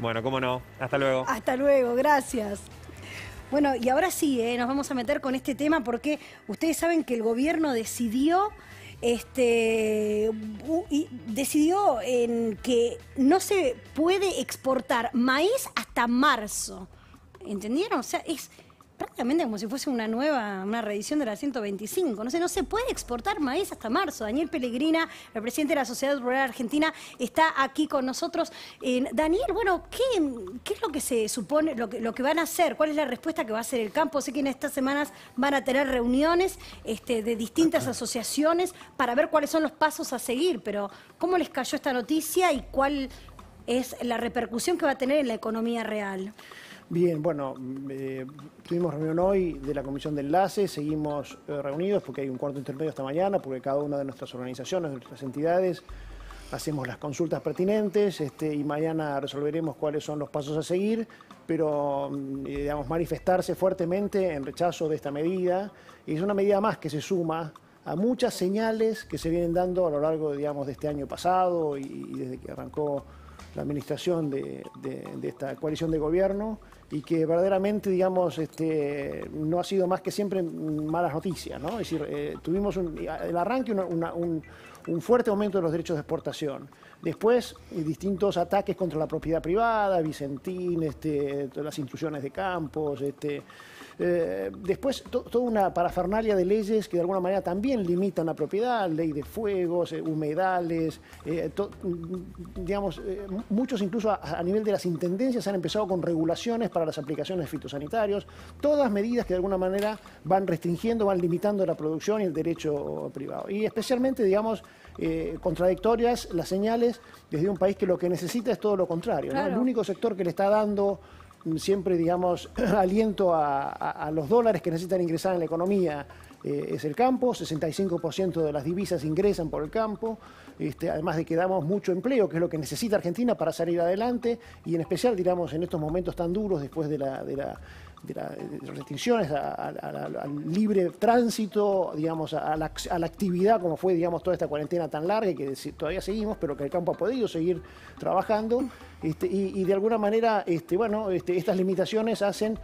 Bueno, cómo no. Hasta luego. Hasta luego, gracias. Bueno, y ahora sí, ¿eh? nos vamos a meter con este tema porque ustedes saben que el gobierno decidió este decidió que no se puede exportar maíz hasta marzo. ¿Entendieron? O sea, es prácticamente como si fuese una nueva, una reedición de la 125. No sé, no se puede exportar maíz hasta marzo. Daniel Pellegrina, el presidente de la Sociedad Rural Argentina, está aquí con nosotros. Daniel, bueno, ¿qué, es lo que se supone, lo que, lo que van a hacer? ¿Cuál es la respuesta que va a hacer el campo? Sé que en estas semanas van a tener reuniones este, de distintas asociaciones para ver cuáles son los pasos a seguir, pero ¿cómo les cayó esta noticia y cuál es la repercusión que va a tener en la economía real? Bien, bueno, eh, tuvimos reunión hoy de la Comisión de Enlace, seguimos eh, reunidos porque hay un cuarto intermedio esta mañana, porque cada una de nuestras organizaciones, de nuestras entidades, hacemos las consultas pertinentes este, y mañana resolveremos cuáles son los pasos a seguir, pero mm, eh, digamos, manifestarse fuertemente en rechazo de esta medida, y es una medida más que se suma a muchas señales que se vienen dando a lo largo digamos, de este año pasado y, desde que arrancó la administración de esta coalición de gobierno y que verdaderamente, digamos, este, no ha sido más que siempre malas noticias, ¿no? Es decir, eh, tuvimos el arranque un, fuerte aumento de los derechos de exportación. Después, distintos ataques contra la propiedad privada, Vicentín, este, las intrusiones de campos, este, eh, después, toda una parafernalia de leyes que de alguna manera también limitan la propiedad, ley de fuegos, eh, humedales, eh, digamos, muchos incluso a, nivel de las intendencias han empezado con regulaciones para las aplicaciones fitosanitarios, todas medidas que de alguna manera van restringiendo, van limitando la producción y el derecho privado. Y especialmente, digamos, contradictorias las señales desde un país que lo que necesita es todo lo contrario. El único sector que le está dando siempre, digamos, aliento a, los dólares que necesitan ingresar en la economía eh, es el campo, 65% de las divisas ingresan por el campo, este, además de que damos mucho empleo, que es lo que necesita Argentina para salir adelante, y en especial, digamos, en estos momentos tan duros después de la, de la de, las restricciones al libre tránsito, digamos, a la, actividad como fue, digamos, toda esta cuarentena tan larga que todavía seguimos, pero que el campo ha podido seguir trabajando. Este, y, de alguna manera, este, bueno, este, estas limitaciones hacen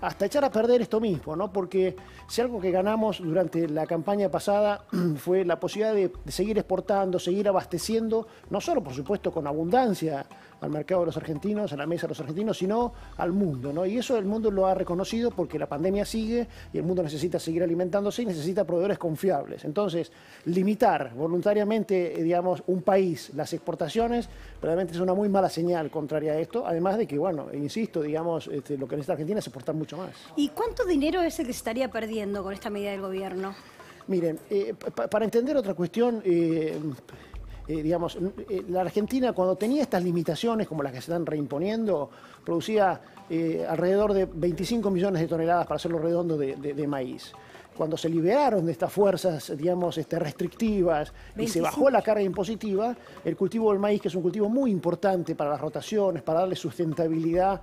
hasta echar a perder esto mismo, ¿no? Porque si algo que ganamos durante la campaña pasada fue la posibilidad de, de seguir exportando, seguir abasteciendo, no solo, por supuesto, con abundancia al mercado de los argentinos, a la mesa de los argentinos, sino al mundo. ¿no? Y eso el mundo lo ha reconocido porque la pandemia sigue y el mundo necesita seguir alimentándose y necesita proveedores confiables. Entonces, limitar voluntariamente, eh, digamos, un país, las exportaciones, realmente es una muy mala señal contraria a esto, además de que, bueno, insisto, digamos, este, lo que necesita Argentina es exportar mucho más. ¿Y cuánto dinero es el que se estaría perdiendo con esta medida del gobierno? Miren, eh, para entender otra cuestión, eh, eh, digamos, eh, la Argentina cuando tenía estas limitaciones como las que se están reimponiendo, producía eh, alrededor de 25 millones de toneladas, para hacerlo redondo, de, maíz cuando se liberaron de estas fuerzas, digamos, este, restrictivas y se bajó la carga impositiva, el cultivo del maíz, que es un cultivo muy importante para las rotaciones, para darle sustentabilidad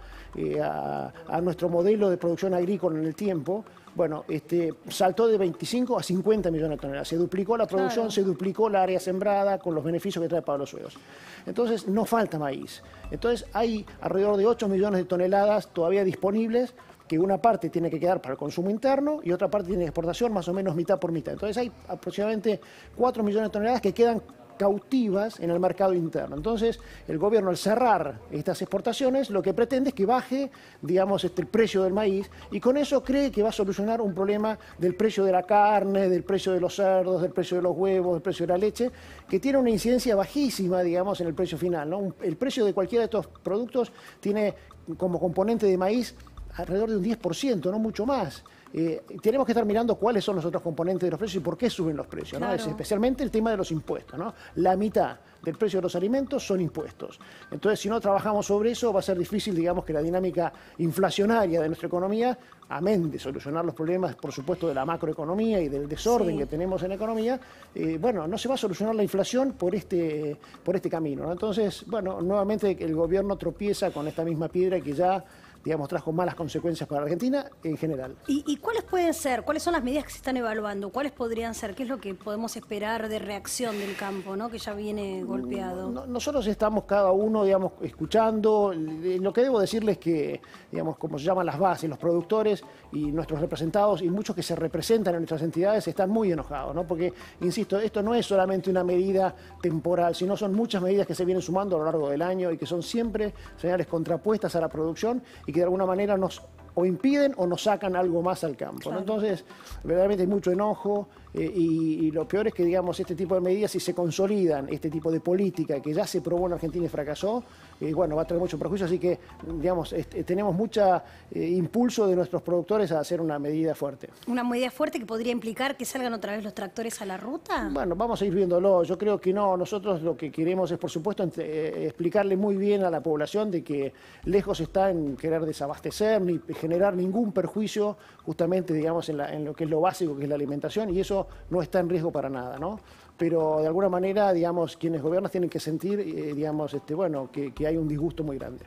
a, nuestro modelo de producción agrícola en el tiempo, bueno, este, saltó de 25 a 50 millones de toneladas. Se duplicó la producción, se duplicó la área sembrada con los beneficios que trae para los suelos. Entonces, no falta maíz. Entonces, hay alrededor de 8 millones de toneladas todavía disponibles que una parte tiene que quedar para el consumo interno y otra parte tiene exportación más o menos mitad por mitad. Entonces hay aproximadamente 4 millones de toneladas que quedan cautivas en el mercado interno. Entonces, el gobierno al cerrar estas exportaciones lo que pretende es que baje, digamos, este, el precio del maíz y con eso cree que va a solucionar un problema del precio de la carne, del precio de los cerdos, del precio de los huevos, del precio de la leche, que tiene una incidencia bajísima, digamos, en el precio final. El precio de cualquiera de estos productos tiene como componente de maíz alrededor de un 10%, no mucho más. Eh, tenemos que estar mirando cuáles son los otros componentes de los precios y por qué suben los precios, ¿no? especialmente el tema de los impuestos. ¿no? La mitad del precio de los alimentos son impuestos. Entonces, si no trabajamos sobre eso, va a ser difícil, digamos, que la dinámica inflacionaria de nuestra economía, amén de solucionar los problemas, por supuesto, de la macroeconomía y del desorden que tenemos en la economía, eh, bueno, no se va a solucionar la inflación por este, por este camino. Entonces, bueno, nuevamente el gobierno tropieza con esta misma piedra que ya digamos, trajo malas consecuencias para Argentina en general. ¿Y, cuáles pueden ser? ¿Cuáles son las medidas que se están evaluando? ¿Cuáles podrían ser? ¿Qué es lo que podemos esperar de reacción del campo, ¿no? que ya viene golpeado? nosotros estamos cada uno, digamos, escuchando. Lo que debo decirles es que, digamos, como se llaman las bases, los productores y nuestros representados y muchos que se representan en nuestras entidades están muy enojados, ¿no? Porque, insisto, esto no es solamente una medida temporal, sino son muchas medidas que se vienen sumando a lo largo del año y que son siempre señales contrapuestas a la producción y que de alguna manera nos o impiden o nos sacan algo más al campo. Entonces, verdaderamente hay mucho enojo eh, y, lo peor es que, digamos, este tipo de medidas, si se consolidan, este tipo de política que ya se probó en Argentina y fracasó, eh, bueno, va a traer mucho perjuicio, así que, digamos, tenemos mucho eh, impulso de nuestros productores a hacer una medida fuerte. ¿Una medida fuerte que podría implicar que salgan otra vez los tractores a la ruta? Bueno, vamos a ir viéndolo. Yo creo que no. Nosotros lo que queremos es, por supuesto, explicarle muy bien a la población de que lejos está en querer desabastecer ni generar ningún perjuicio justamente, digamos, en, lo que es lo básico, que es la alimentación, y no está en riesgo para nada, ¿no? Pero de alguna manera, digamos, quienes gobiernan tienen que sentir, eh, digamos, este, bueno, que hay un disgusto muy grande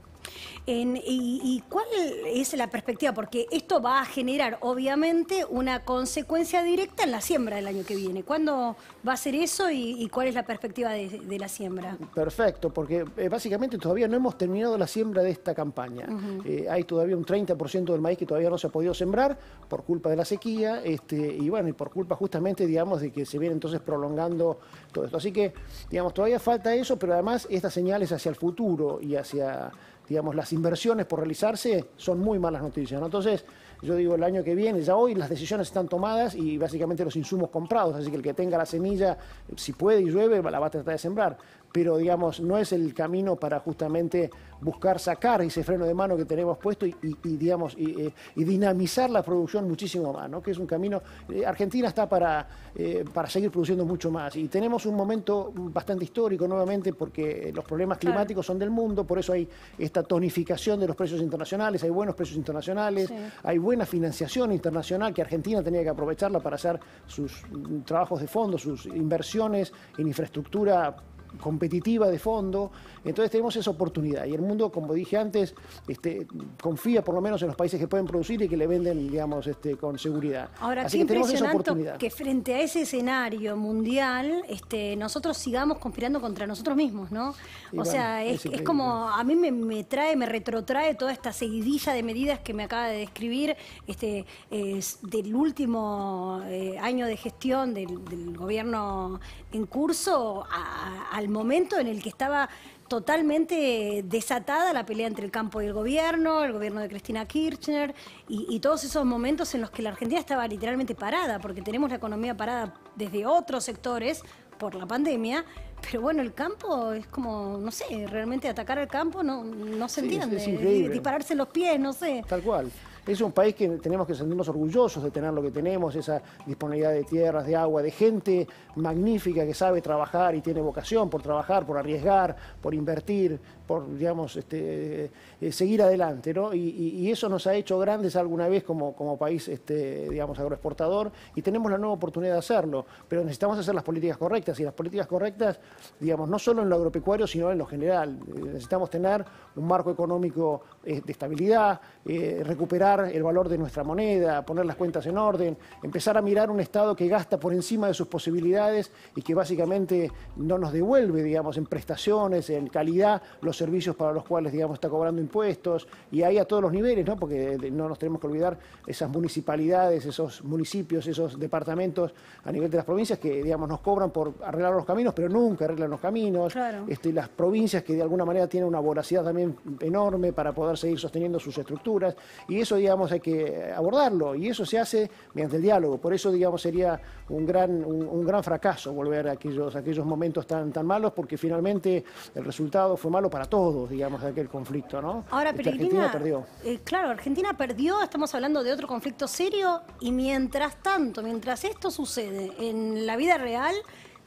y, cuál es la perspectiva? Porque esto va a generar, obviamente, una consecuencia directa en la siembra del año que viene. ¿Cuándo va a ser eso y, cuál es la perspectiva de, la siembra? Perfecto, porque eh, básicamente todavía no hemos terminado la siembra de esta campaña. Eh, hay todavía un 30% del maíz que todavía no se ha podido sembrar por culpa de la sequía este, y bueno, y por culpa justamente, digamos, de que se viene entonces prolongando todo esto. Así que, digamos, todavía falta eso, pero además estas señales hacia el futuro y hacia digamos, las inversiones por realizarse son muy malas noticias. Entonces, yo digo, el año que viene, ya hoy las decisiones están tomadas y básicamente los insumos comprados, así que el que tenga la semilla, si puede y llueve, la va a tratar de sembrar. Pero, digamos, no es el camino para justamente buscar sacar ese freno de mano que tenemos puesto y, digamos, eh, y, dinamizar la producción muchísimo más, ¿no? que es un camino... Eh, Argentina está para, eh, para seguir produciendo mucho más. Y tenemos un momento bastante histórico nuevamente porque los problemas climáticos son del mundo, por eso hay esta tonificación de los precios internacionales, hay buenos precios internacionales, hay buena financiación internacional que Argentina tenía que aprovecharla para hacer sus mm, trabajos de fondo, sus inversiones en infraestructura competitiva de fondo. Entonces tenemos esa oportunidad. Y el mundo, como dije antes, este, confía por lo menos en los países que pueden producir y que le venden, digamos, este, con seguridad. Ahora, Así que tenemos esa oportunidad. que frente a ese escenario mundial, este, nosotros sigamos conspirando contra nosotros mismos, ¿no? o sea, es, como, a mí me, trae, me retrotrae toda esta seguidilla de medidas que me acaba de describir este, del último eh, año de gestión del, gobierno en curso a al momento en el que estaba totalmente desatada la pelea entre el campo y el gobierno, el gobierno de Cristina Kirchner y, todos esos momentos en los que la Argentina estaba literalmente parada, porque tenemos la economía parada desde otros sectores por la pandemia, pero bueno, el campo es como, no sé, realmente atacar al campo no, no se entiende, dispararse los pies, no sé. Tal cual. Es un país que tenemos que sentirnos orgullosos de tener lo que tenemos, esa disponibilidad de tierras, de agua, de gente magnífica que sabe trabajar y tiene vocación por trabajar, por arriesgar, por invertir, por digamos, este, eh, seguir adelante. ¿no? Y, eso nos ha hecho grandes alguna vez como, país este, digamos, agroexportador y tenemos la nueva oportunidad de hacerlo, pero necesitamos hacer las políticas correctas y las políticas correctas, digamos, no solo en lo agropecuario, sino en lo general. Necesitamos tener un marco económico eh, de estabilidad, eh, recuperar el valor de nuestra moneda, poner las cuentas en orden, empezar a mirar un Estado que gasta por encima de sus posibilidades y que básicamente no nos devuelve, digamos, en prestaciones, en calidad, los servicios para los cuales, digamos, está cobrando impuestos y ahí a todos los niveles, ¿no? Porque no nos tenemos que olvidar esas municipalidades, esos municipios, esos departamentos a nivel de las provincias que, digamos, nos cobran por arreglar los caminos, pero nunca arreglan los caminos. Este, las provincias que de alguna manera tienen una voracidad también enorme para poder seguir sosteniendo sus estructuras y eso, digamos, hay que abordarlo y eso se hace mediante el diálogo. Por eso, digamos, sería un gran, un, gran fracaso volver a aquellos, aquellos momentos tan, tan malos porque finalmente el resultado fue malo para todos, digamos, de aquel conflicto, ¿no? Ahora, pero este, Argentina perdió. Eh, claro, Argentina perdió, estamos hablando de otro conflicto serio y mientras tanto, mientras esto sucede en la vida real,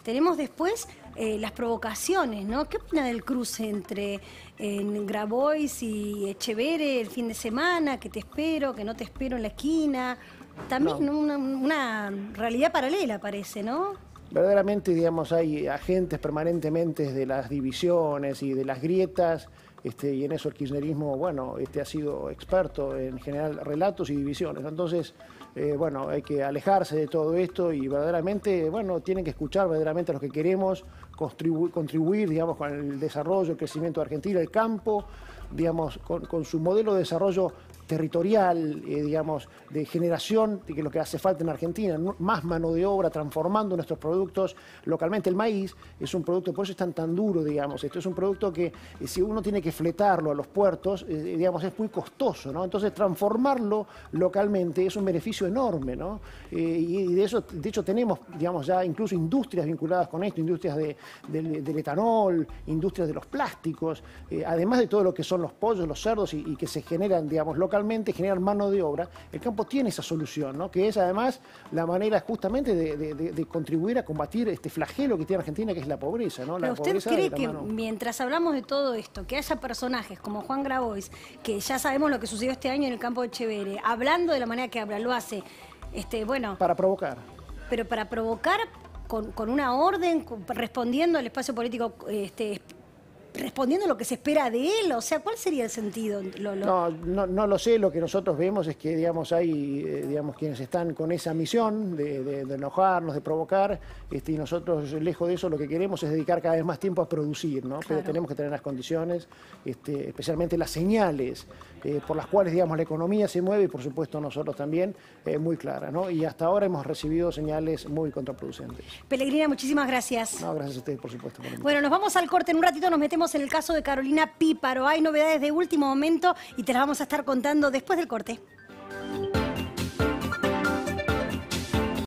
tenemos después eh, las provocaciones, ¿no? ¿Qué opina del cruce entre en Grabois y Echevere el fin de semana, que te espero, que no te espero en la esquina? También una, realidad paralela parece, ¿no? Verdaderamente, digamos, hay agentes permanentemente de las divisiones y de las grietas este, y en eso el kirchnerismo, bueno, este, ha sido experto en general relatos y divisiones. Entonces, eh, bueno, hay que alejarse de todo esto y verdaderamente, bueno, tienen que escuchar verdaderamente a los que queremos contribuir, digamos, con el desarrollo, el crecimiento de Argentina, el campo, digamos, con, su modelo de desarrollo territorial, eh, digamos, de generación, que lo que hace falta en Argentina, más mano de obra, transformando nuestros productos localmente. El maíz es un producto, por eso es tan, duro, digamos. Esto es un producto que eh, si uno tiene que fletarlo a los puertos, eh, digamos, es muy costoso, ¿no? Entonces, transformarlo localmente es un beneficio enorme, ¿no? y de eso, de hecho, tenemos, digamos, ya incluso industrias vinculadas con esto, industrias de, del etanol, industrias de los plásticos, además de todo lo que son los pollos, los cerdos y, que se generan, digamos, localmente, generan mano de obra, el campo tiene esa solución, ¿no? que es además la manera justamente de, contribuir a combatir este flagelo que tiene Argentina, que es la pobreza. ¿no? La ¿Usted cree que mientras hablamos de todo esto, que haya personajes como Juan Grabois, que ya sabemos lo que sucedió este año en el campo de Chevere, hablando de la manera que habla, lo hace, este, bueno... Para provocar. Pero para provocar con, con, una orden, respondiendo al espacio político este, respondiendo a lo que se espera de él? O sea, ¿cuál sería el sentido? No, no, lo sé, lo que nosotros vemos es que, digamos, hay, eh, digamos, quienes están con esa misión de, enojarnos, de provocar, este, y nosotros, lejos de eso, lo que queremos es dedicar cada vez más tiempo a producir, ¿no? Pero tenemos que tener las condiciones, este, especialmente las señales eh, por las cuales, digamos, la economía se mueve y, por supuesto, nosotros también, eh, muy clara, ¿no? Y hasta ahora hemos recibido señales muy contraproducentes. Pellegrina, muchísimas gracias. No, gracias a ustedes, por supuesto. bueno, nos vamos al corte, en un ratito nos metemos en el caso de Carolina Píparo. Hay novedades de último momento y te las vamos a estar contando después del corte.